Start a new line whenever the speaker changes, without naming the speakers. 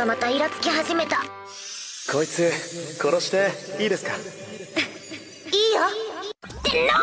がまたイラつき始めた。
こいつ殺していいですか？
いいよ。ってな